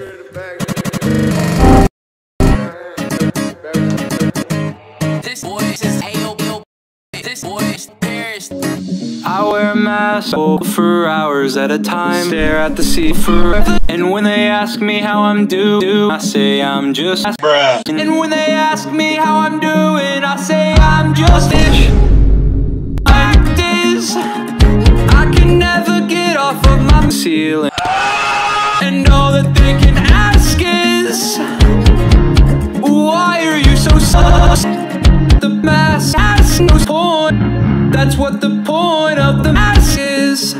This boy is AOB. This boy is Paris. I wear a mask for hours at a time. Stare at the sea forever. And when they ask me how I'm doing I say I'm just Bruh. And when they ask me how I'm doing I say I'm just ish Like this. I can never get off of my ceiling point. That's what the point of the mask is